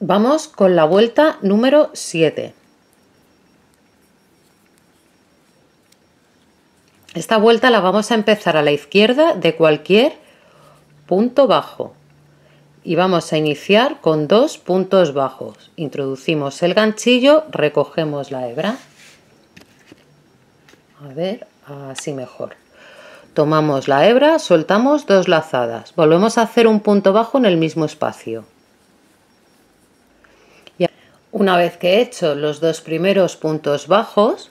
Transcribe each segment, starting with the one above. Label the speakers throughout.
Speaker 1: Vamos con la vuelta número 7. Esta vuelta la vamos a empezar a la izquierda de cualquier punto bajo y vamos a iniciar con dos puntos bajos. Introducimos el ganchillo, recogemos la hebra. A ver, así mejor. Tomamos la hebra, soltamos dos lazadas. Volvemos a hacer un punto bajo en el mismo espacio. Una vez que he hecho los dos primeros puntos bajos,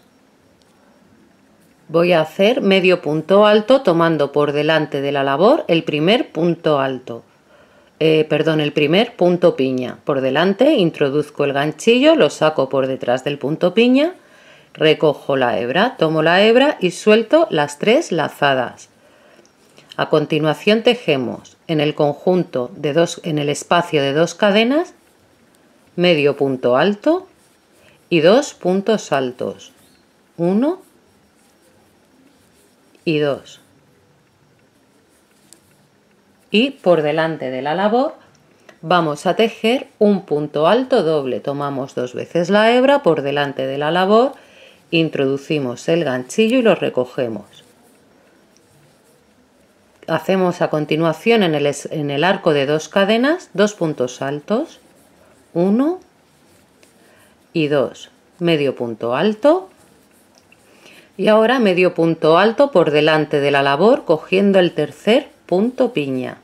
Speaker 1: voy a hacer medio punto alto tomando por delante de la labor el primer punto alto. Eh, perdón, el primer punto piña. Por delante introduzco el ganchillo, lo saco por detrás del punto piña, recojo la hebra, tomo la hebra y suelto las tres lazadas. A continuación tejemos en el conjunto de dos, en el espacio de dos cadenas medio punto alto y dos puntos altos. Uno y dos. Y por delante de la labor vamos a tejer un punto alto doble. Tomamos dos veces la hebra por delante de la labor, introducimos el ganchillo y lo recogemos. Hacemos a continuación en el, en el arco de dos cadenas dos puntos altos 1 y 2, medio punto alto. Y ahora medio punto alto por delante de la labor cogiendo el tercer punto piña.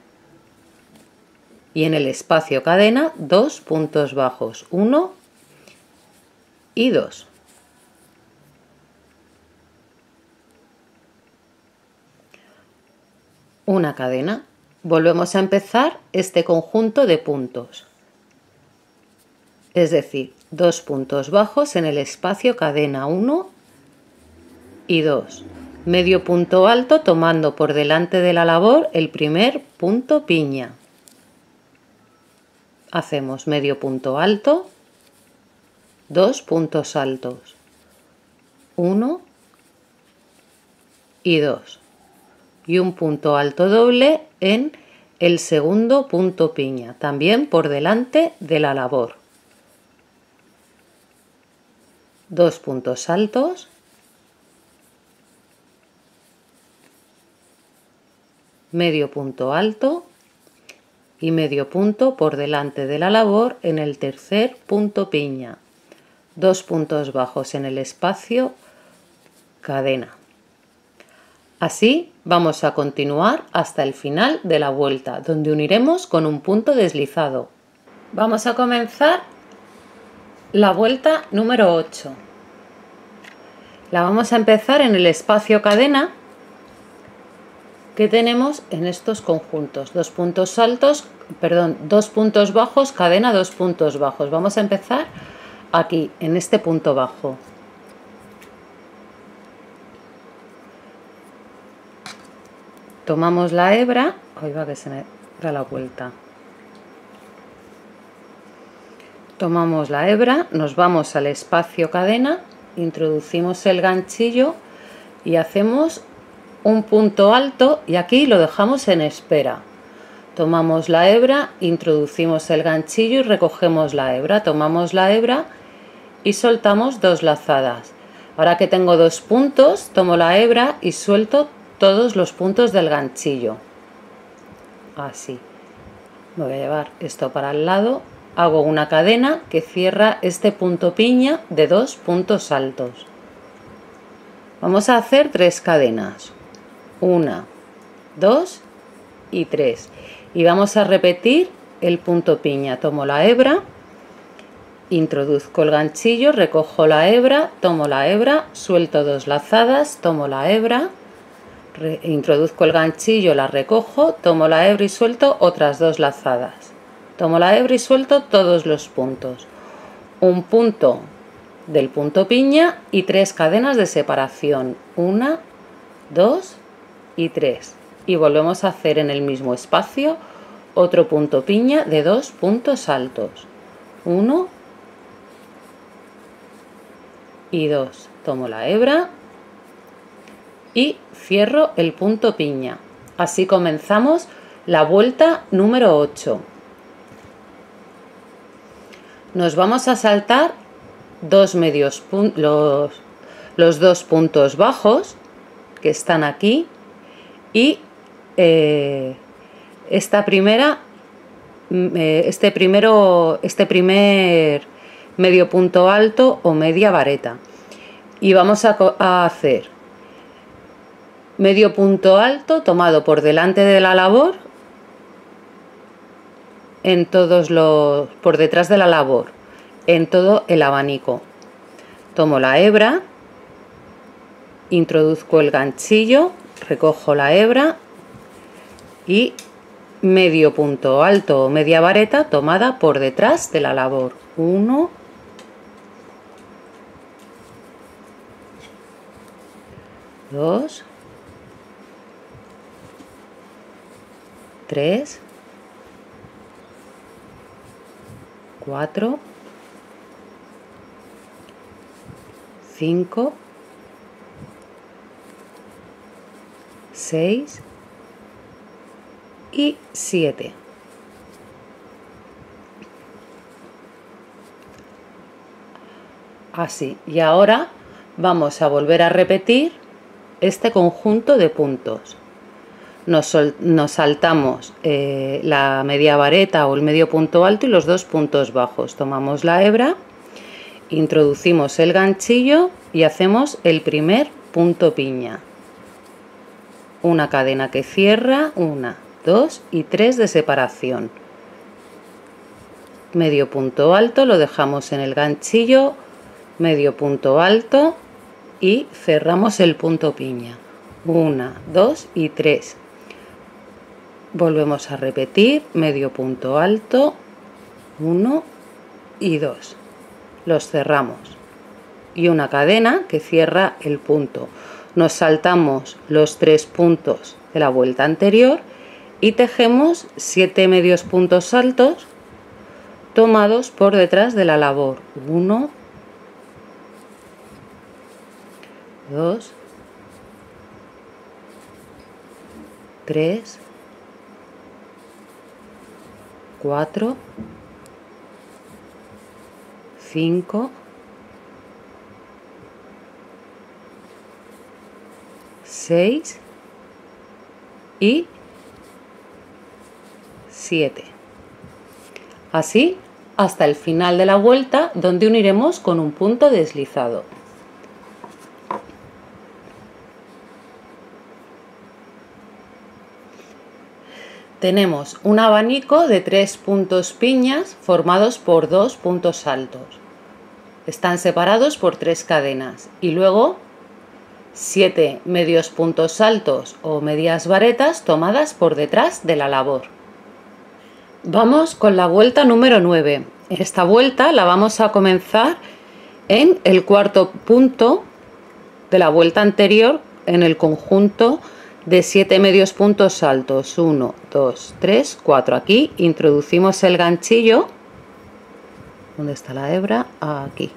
Speaker 1: Y en el espacio cadena dos puntos bajos 1 y 2 una cadena. Volvemos a empezar este conjunto de puntos es decir, dos puntos bajos en el espacio cadena 1 y 2. Medio punto alto tomando por delante de la labor el primer punto piña. Hacemos medio punto alto, dos puntos altos, 1 y 2. Y un punto alto doble en el segundo punto piña, también por delante de la labor. Dos puntos altos, medio punto alto y medio punto por delante de la labor en el tercer punto piña, dos puntos bajos en el espacio cadena. Así vamos a continuar hasta el final de la vuelta, donde uniremos con un punto deslizado. Vamos a comenzar la vuelta número 8. La vamos a empezar en el espacio cadena que tenemos en estos conjuntos. Dos puntos altos, perdón, dos puntos bajos, cadena, dos puntos bajos. Vamos a empezar aquí, en este punto bajo. Tomamos la hebra, ahí va que se me da la vuelta. Tomamos la hebra, nos vamos al espacio cadena, introducimos el ganchillo y hacemos un punto alto y aquí lo dejamos en espera. Tomamos la hebra, introducimos el ganchillo y recogemos la hebra. Tomamos la hebra y soltamos dos lazadas. Ahora que tengo dos puntos, tomo la hebra y suelto todos los puntos del ganchillo. Así. Voy a llevar esto para el lado hago una cadena que cierra este punto piña de dos puntos altos. Vamos a hacer tres cadenas. Una, dos y tres. Y vamos a repetir el punto piña. Tomo la hebra, introduzco el ganchillo, recojo la hebra, tomo la hebra, suelto dos lazadas, tomo la hebra, introduzco el ganchillo, la recojo, tomo la hebra y suelto otras dos lazadas. Tomo la hebra y suelto todos los puntos. Un punto del punto piña y tres cadenas de separación. Una, dos y tres. Y volvemos a hacer en el mismo espacio otro punto piña de dos puntos altos. Uno y dos. Tomo la hebra y cierro el punto piña. Así comenzamos la vuelta número 8. Nos vamos a saltar dos medios los, los dos puntos bajos que están aquí y eh, esta primera mm, eh, este primero este primer medio punto alto o media vareta. Y vamos a, a hacer medio punto alto tomado por delante de la labor en todos los por detrás de la labor en todo el abanico. Tomo la hebra introduzco el ganchillo recojo la hebra y medio punto alto o media vareta tomada por detrás de la labor. 1 2 3 4 5 6 y 7. Así. Y ahora vamos a volver a repetir este conjunto de puntos. Nos, saltamos eh, la media vareta o el medio punto alto y los dos puntos bajos. Tomamos la hebra, introducimos el ganchillo y hacemos el primer punto piña. Una cadena que cierra, una, 2 y 3 de separación. Medio punto alto lo dejamos en el ganchillo, medio punto alto y cerramos el punto piña. 1, 2 y 3. Volvemos a repetir, medio punto alto, 1 y 2. Los cerramos. Y una cadena que cierra el punto. Nos saltamos los tres puntos de la vuelta anterior y tejemos 7 medios puntos altos tomados por detrás de la labor 1 2 3 4 5 6 y 7. Así hasta el final de la vuelta donde uniremos con un punto deslizado. Tenemos un abanico de tres puntos piñas formados por dos puntos altos. Están separados por tres cadenas y luego siete medios puntos altos o medias varetas tomadas por detrás de la labor. Vamos con la vuelta número 9. Esta vuelta la vamos a comenzar en el cuarto punto de la vuelta anterior en el conjunto de 7 medios puntos altos. 1, 2, 3, 4. Aquí introducimos el ganchillo. ¿Dónde está la hebra? Aquí.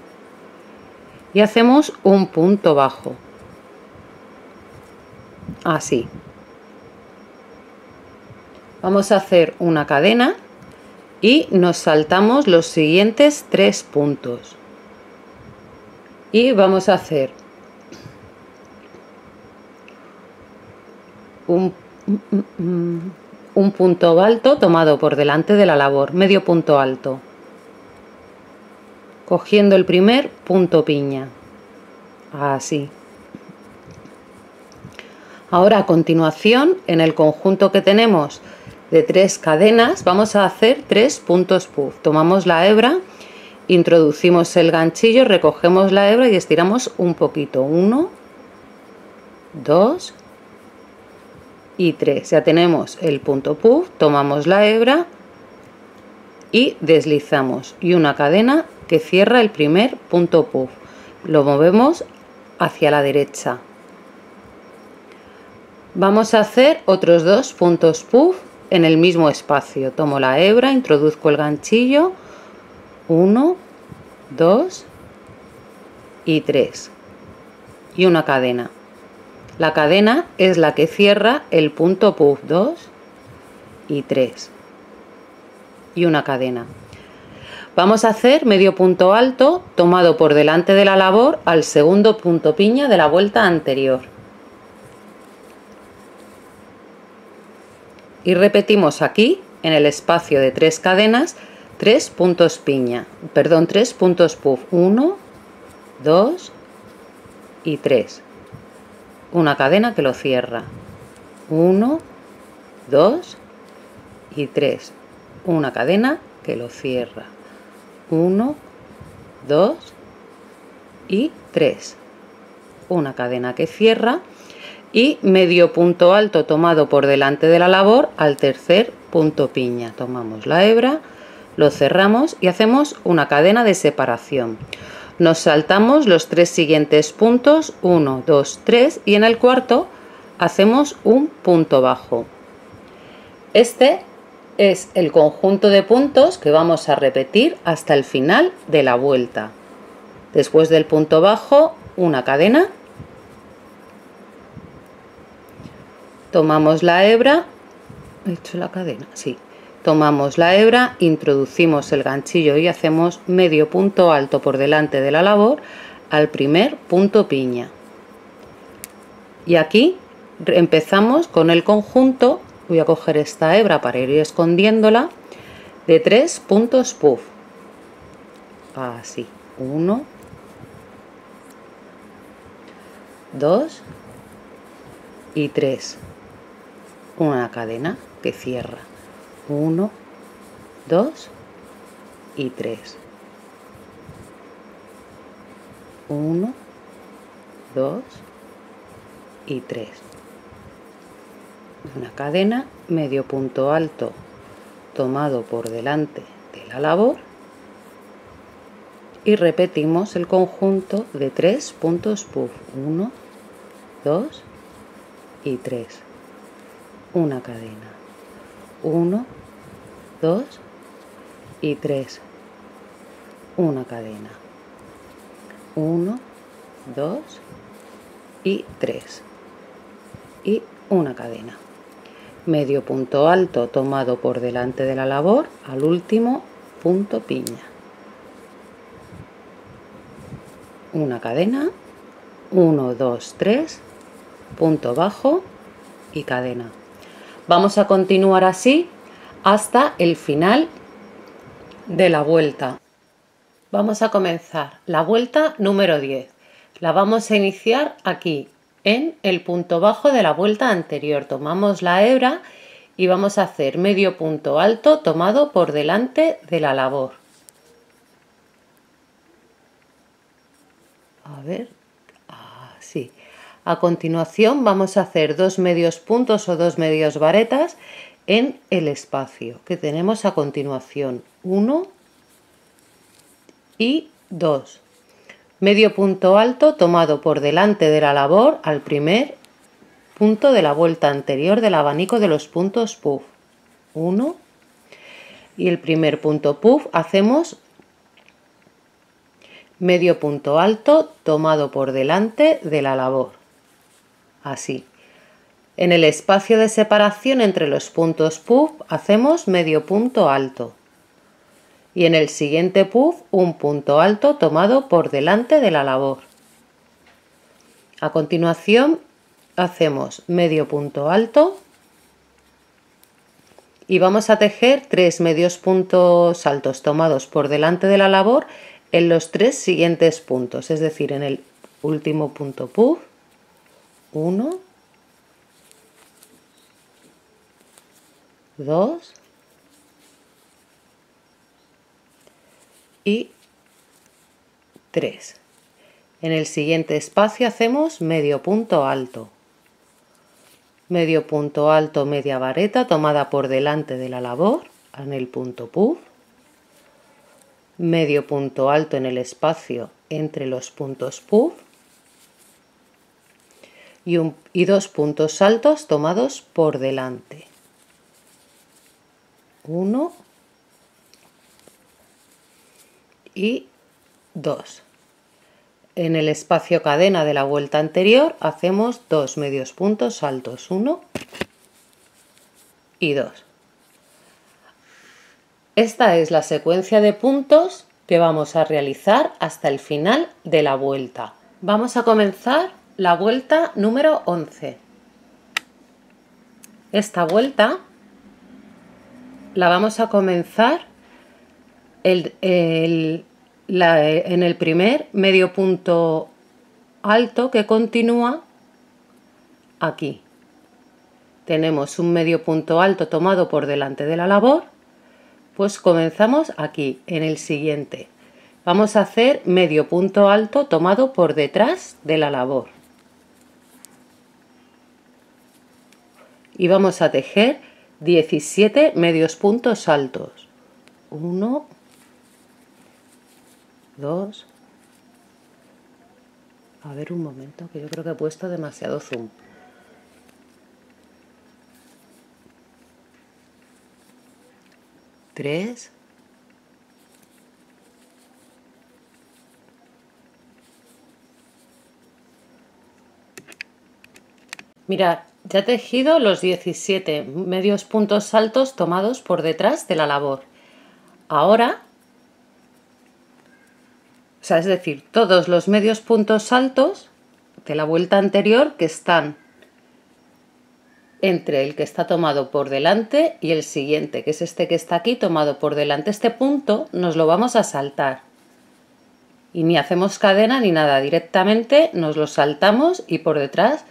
Speaker 1: Y hacemos un punto bajo. Así vamos a hacer una cadena y nos saltamos los siguientes tres puntos y vamos a hacer un, un punto alto tomado por delante de la labor, medio punto alto, cogiendo el primer punto piña, así. Ahora a continuación, en el conjunto que tenemos de tres cadenas vamos a hacer tres puntos puff. Tomamos la hebra, introducimos el ganchillo, recogemos la hebra y estiramos un poquito. Uno, dos y tres. Ya tenemos el punto puff, tomamos la hebra y deslizamos. Y una cadena que cierra el primer punto puff. Lo movemos hacia la derecha. Vamos a hacer otros dos puntos puff en el mismo espacio. Tomo la hebra, introduzco el ganchillo, 1, 2 y 3. Y una cadena. La cadena es la que cierra el punto puff 2 y 3. Y una cadena. Vamos a hacer medio punto alto tomado por delante de la labor al segundo punto piña de la vuelta anterior. Y repetimos aquí, en el espacio de tres cadenas, tres puntos piña, perdón, tres puntos puff. Uno, dos y tres. Una cadena que lo cierra. Uno, dos y tres. Una cadena que lo cierra. 1, 2 y 3. Una cadena que cierra y medio punto alto tomado por delante de la labor al tercer punto piña. Tomamos la hebra, lo cerramos y hacemos una cadena de separación. Nos saltamos los tres siguientes puntos, 1, 2, 3 y en el cuarto hacemos un punto bajo. Este es el conjunto de puntos que vamos a repetir hasta el final de la vuelta. Después del punto bajo, una cadena. Tomamos la hebra. ¿He hecho la cadena? Sí. Tomamos la hebra, introducimos el ganchillo y hacemos medio punto alto por delante de la labor al primer punto piña. Y aquí empezamos con el conjunto. Voy a coger esta hebra para ir escondiéndola de tres puntos puff. Así uno dos y tres. Una cadena que cierra uno dos y tres. Uno dos y tres. Una cadena medio punto alto tomado por delante de la labor. Y repetimos el conjunto de tres puntos puff 1 2 y 3 una cadena 1 2 y 3 una cadena. 1 2 y 3 y una cadena. Medio punto alto tomado por delante de la labor al último punto piña. Una cadena. 1 2 3 punto bajo y cadena vamos a continuar así hasta el final de la vuelta vamos a comenzar la vuelta número 10 la vamos a iniciar aquí en el punto bajo de la vuelta anterior. Tomamos la hebra y vamos a hacer medio punto alto tomado por delante de la labor. A ver. A continuación vamos a hacer dos medios puntos o dos medios varetas en el espacio que tenemos a continuación. Uno y dos medio punto alto tomado por delante de la labor al primer punto de la vuelta anterior del abanico de los puntos puff. 1 y el primer punto puff hacemos medio punto alto tomado por delante de la labor. Así. En el espacio de separación entre los puntos puff hacemos medio punto alto y en el siguiente puff un punto alto tomado por delante de la labor. A continuación hacemos medio punto alto y vamos a tejer tres medios puntos altos tomados por delante de la labor en los tres siguientes puntos, es decir, en el último punto puff, 1, 2, y 3. En el siguiente espacio hacemos medio punto alto. Medio punto alto, media vareta tomada por delante de la labor en el punto puff. Medio punto alto en el espacio entre los puntos puff. Y, y dos puntos altos tomados por delante. Uno y 2. En el espacio cadena de la vuelta anterior hacemos dos medios puntos altos, 1 y 2. Esta es la secuencia de puntos que vamos a realizar hasta el final de la vuelta. Vamos a comenzar la vuelta número 11. Esta vuelta la vamos a comenzar en el primer medio punto alto que continúa aquí. Tenemos un medio punto alto tomado por delante de la labor, pues comenzamos aquí, en el siguiente. Vamos a hacer medio punto alto tomado por detrás de la labor. Y vamos a tejer 17 medios puntos altos. 1, 2, a ver un momento, que yo creo que he puesto demasiado zoom. Tres. Mirad, ya he tejido los 17 medios puntos altos tomados por detrás de la labor. Ahora o sea, es decir, todos los medios puntos altos de la vuelta anterior que están entre el que está tomado por delante y el siguiente, que es este que está aquí tomado por delante. Este punto nos lo vamos a saltar. Y ni hacemos cadena ni nada, directamente nos lo saltamos y por detrás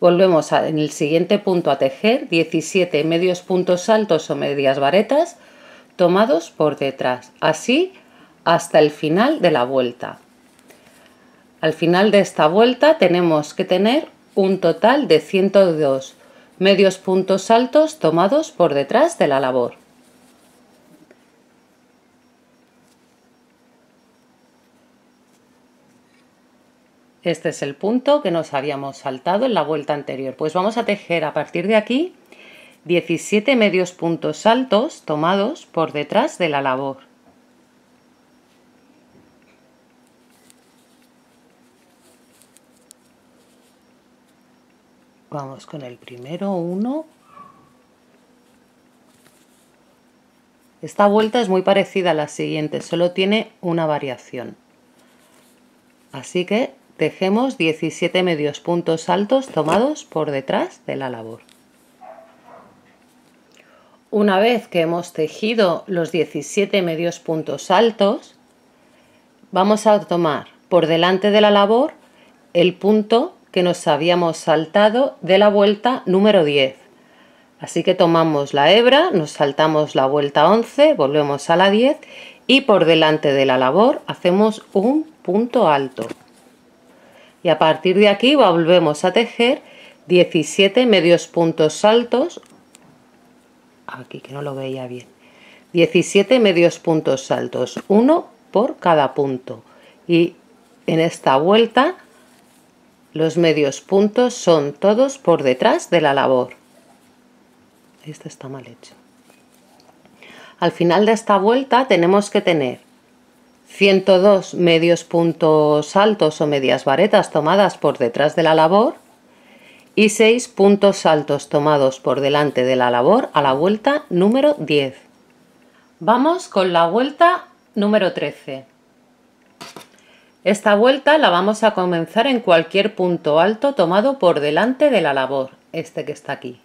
Speaker 1: volvemos en el siguiente punto a tejer 17 medios puntos altos o medias varetas tomados por detrás. Así hasta el final de la vuelta. Al final de esta vuelta tenemos que tener un total de 102 medios puntos altos tomados por detrás de la labor. Este es el punto que nos habíamos saltado en la vuelta anterior. Pues vamos a tejer a partir de aquí 17 medios puntos altos tomados por detrás de la labor. Vamos con el primero, uno. Esta vuelta es muy parecida a la siguiente, solo tiene una variación. Así que tejemos 17 medios puntos altos tomados por detrás de la labor. Una vez que hemos tejido los 17 medios puntos altos, vamos a tomar por delante de la labor el punto que nos habíamos saltado de la vuelta número 10. Así que tomamos la hebra, nos saltamos la vuelta 11, volvemos a la 10 y por delante de la labor hacemos un punto alto. Y a partir de aquí volvemos a tejer 17 medios puntos altos, aquí que no lo veía bien, 17 medios puntos altos, uno por cada punto. Y en esta vuelta los medios puntos son todos por detrás de la labor. Esto está mal hecho. Al final de esta vuelta tenemos que tener 102 medios puntos altos o medias varetas tomadas por detrás de la labor y 6 puntos altos tomados por delante de la labor a la vuelta número 10. Vamos con la vuelta número 13. Esta vuelta la vamos a comenzar en cualquier punto alto tomado por delante de la labor, este que está aquí.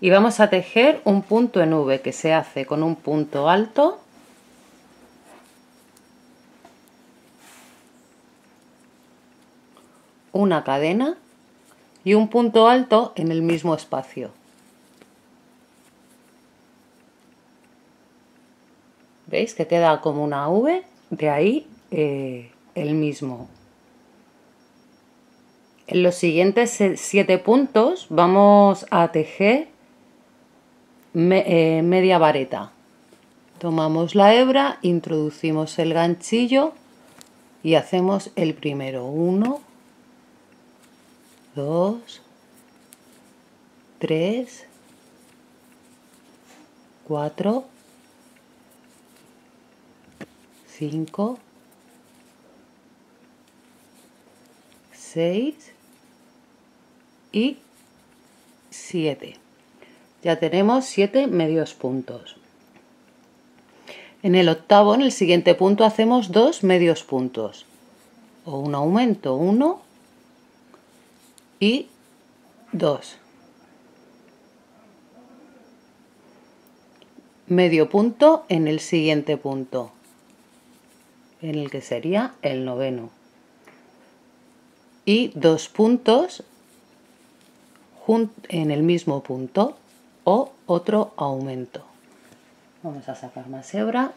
Speaker 1: Y vamos a tejer un punto en V que se hace con un punto alto una cadena y un punto alto en el mismo espacio. ¿Veis que queda como una V? De ahí eh, el mismo. En los siguientes siete puntos vamos a tejer eh, media vareta. Tomamos la hebra, introducimos el ganchillo y hacemos el primero. Uno, dos, tres, cuatro, 5, 6 y 7. Ya tenemos 7 medios puntos. En el octavo, en el siguiente punto, hacemos dos medios puntos. O un aumento, 1 y 2. Medio punto en el siguiente punto, en el que sería el noveno. Y dos puntos en el mismo punto o otro aumento. Vamos a sacar más hebra.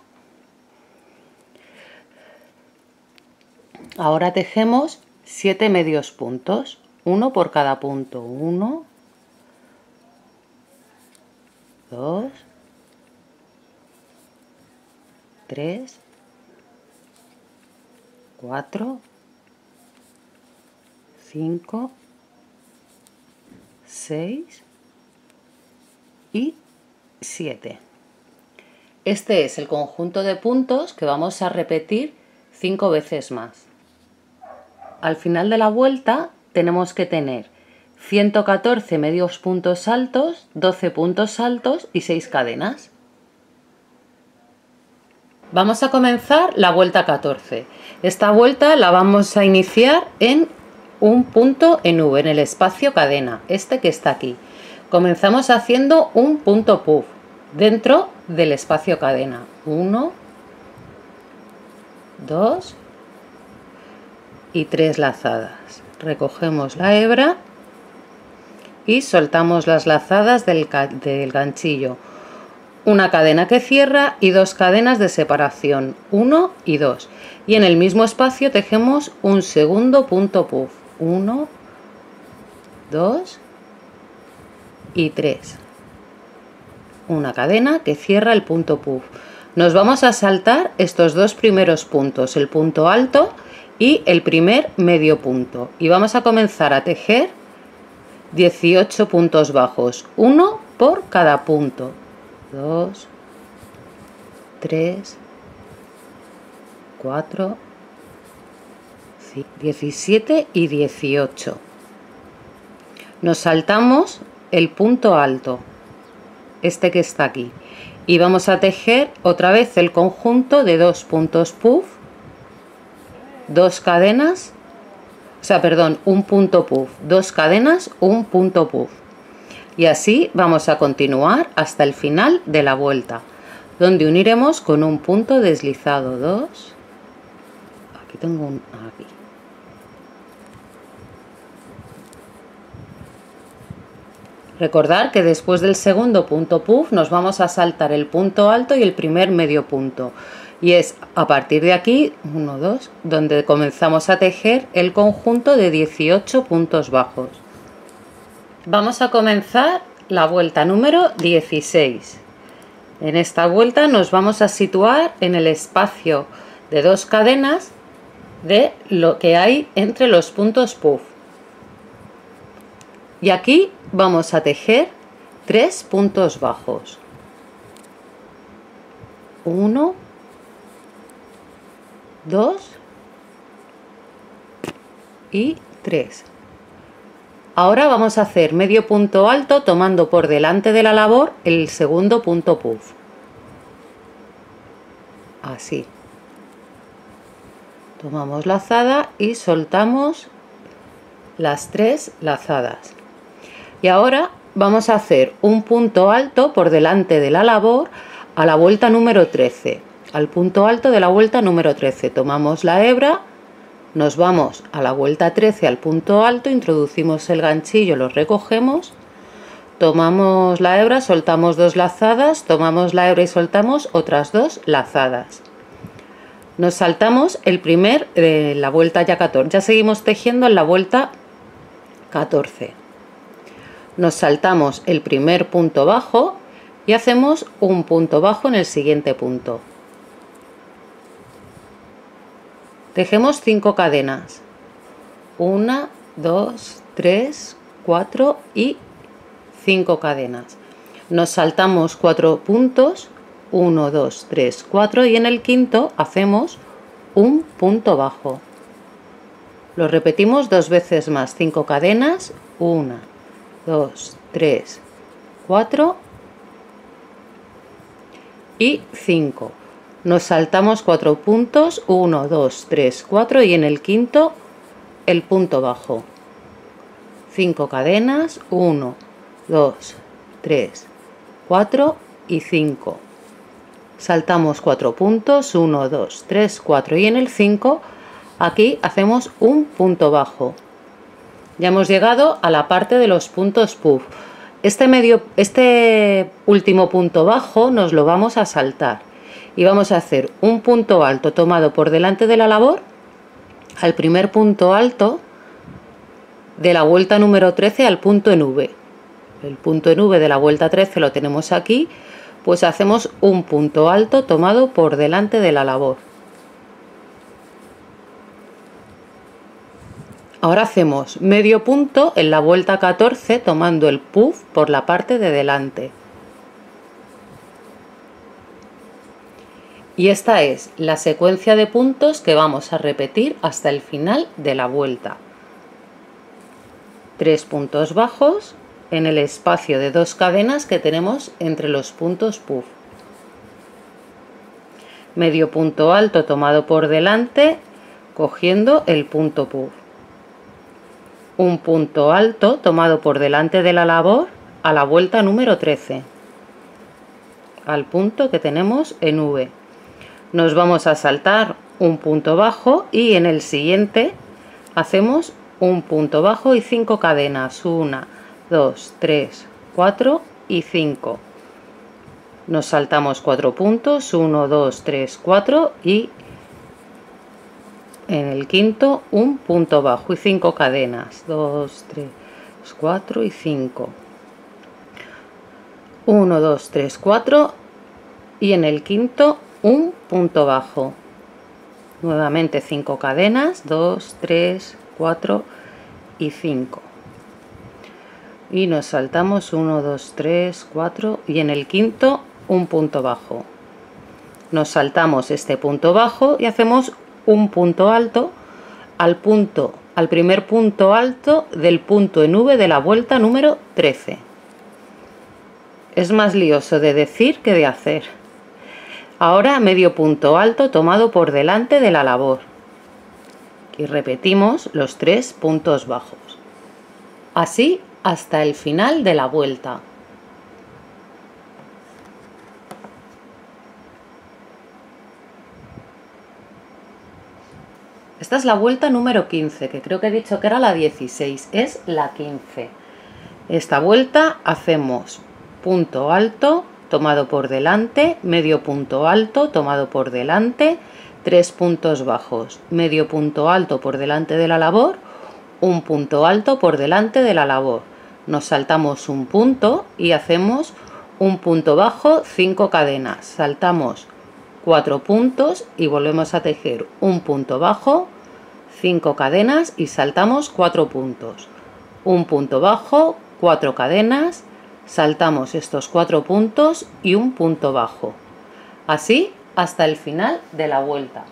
Speaker 1: Ahora tejemos 7 medios puntos, uno por cada punto. 1, 2, 3, 4, 5, 6 y 7. Este es el conjunto de puntos que vamos a repetir 5 veces más. Al final de la vuelta tenemos que tener 114 medios puntos altos, 12 puntos altos y 6 cadenas. Vamos a comenzar la vuelta 14. Esta vuelta la vamos a iniciar en un punto en V, en el espacio cadena, este que está aquí. Comenzamos haciendo un punto puff dentro del espacio cadena. 1, 2 y 3 lazadas. Recogemos la hebra y soltamos las lazadas del, ganchillo. Una cadena que cierra y dos cadenas de separación, 1 y 2. Y en el mismo espacio tejemos un segundo punto puff. 1, 2 y 3. Una cadena que cierra el punto puff. Nos vamos a saltar estos dos primeros puntos, el punto alto y el primer medio punto. Y vamos a comenzar a tejer 18 puntos bajos, uno por cada punto. 2, 3, 4, 17 y 18. Nos saltamos el punto alto, este que está aquí, y vamos a tejer otra vez el conjunto de dos puntos puff, dos cadenas, o sea, perdón, un punto puff, dos cadenas, un punto puff. Y así vamos a continuar hasta el final de la vuelta, donde uniremos con un punto deslizado, dos, aquí tengo un, aquí, Recordar que después del segundo punto puff nos vamos a saltar el punto alto y el primer medio punto. Y es a partir de aquí, 1, 2, donde comenzamos a tejer el conjunto de 18 puntos bajos. Vamos a comenzar la vuelta número 16. En esta vuelta nos vamos a situar en el espacio de dos cadenas de lo que hay entre los puntos puff. Y aquí vamos a tejer tres puntos bajos. Uno, dos y tres. Ahora vamos a hacer medio punto alto tomando por delante de la labor el segundo punto puff. Así. Tomamos lazada y soltamos las tres lazadas. Y ahora vamos a hacer un punto alto por delante de la labor a la vuelta número 13. Al punto alto de la vuelta número 13 tomamos la hebra, nos vamos a la vuelta 13 al punto alto, introducimos el ganchillo, lo recogemos, tomamos la hebra, soltamos dos lazadas, tomamos la hebra y soltamos otras dos lazadas. Nos saltamos el primer de la vuelta ya 14, ya seguimos tejiendo en la vuelta 14 nos saltamos el primer punto bajo y hacemos un punto bajo en el siguiente punto. Tejemos 5 cadenas. 1, 2, 3, 4 y 5 cadenas. Nos saltamos 4 puntos, 1, 2, 3, 4 y en el quinto hacemos un punto bajo. Lo repetimos dos veces más, 5 cadenas, 1, 2, 3, 4 y 5. Nos saltamos cuatro puntos, 1, 2, 3, 4 y en el quinto el punto bajo. 5 cadenas, 1, 2, 3, 4 y 5. Saltamos cuatro puntos, 1, 2, 3, 4 y en el 5 aquí hacemos un punto bajo. Ya hemos llegado a la parte de los puntos puff. Este, medio, este último punto bajo nos lo vamos a saltar y vamos a hacer un punto alto tomado por delante de la labor al primer punto alto de la vuelta número 13 al punto en V. El punto en V de la vuelta 13 lo tenemos aquí, pues hacemos un punto alto tomado por delante de la labor. Ahora hacemos medio punto en la vuelta 14 tomando el puff por la parte de delante. Y esta es la secuencia de puntos que vamos a repetir hasta el final de la vuelta. Tres puntos bajos en el espacio de dos cadenas que tenemos entre los puntos puff. Medio punto alto tomado por delante cogiendo el punto puff un punto alto tomado por delante de la labor a la vuelta número 13 al punto que tenemos en V. Nos vamos a saltar un punto bajo y en el siguiente hacemos un punto bajo y cinco cadenas. 1 2 3 4 y 5 nos saltamos cuatro puntos. 1 2 3 4 y en el quinto un punto bajo y cinco cadenas. 2 3 4 y 5 1 2 3 4 y en el quinto un punto bajo. Nuevamente cinco cadenas. 2 3 4 y 5 y nos saltamos 1 2 3 4 y en el quinto un punto bajo. Nos saltamos este punto bajo y hacemos un punto alto al punto al primer punto alto del punto en V de la vuelta número 13. Es más lioso de decir que de hacer. Ahora medio punto alto tomado por delante de la labor. Y repetimos los tres puntos bajos. Así hasta el final de la vuelta. Esta es la vuelta número 15, que creo que he dicho que era la 16, es la 15. Esta vuelta hacemos punto alto tomado por delante, medio punto alto tomado por delante, tres puntos bajos, medio punto alto por delante de la labor, un punto alto por delante de la labor. Nos saltamos un punto y hacemos un punto bajo, cinco cadenas. Saltamos cuatro puntos y volvemos a tejer un punto bajo, cinco cadenas y saltamos cuatro puntos. Un punto bajo, cuatro cadenas, saltamos estos cuatro puntos y un punto bajo. Así hasta el final de la vuelta.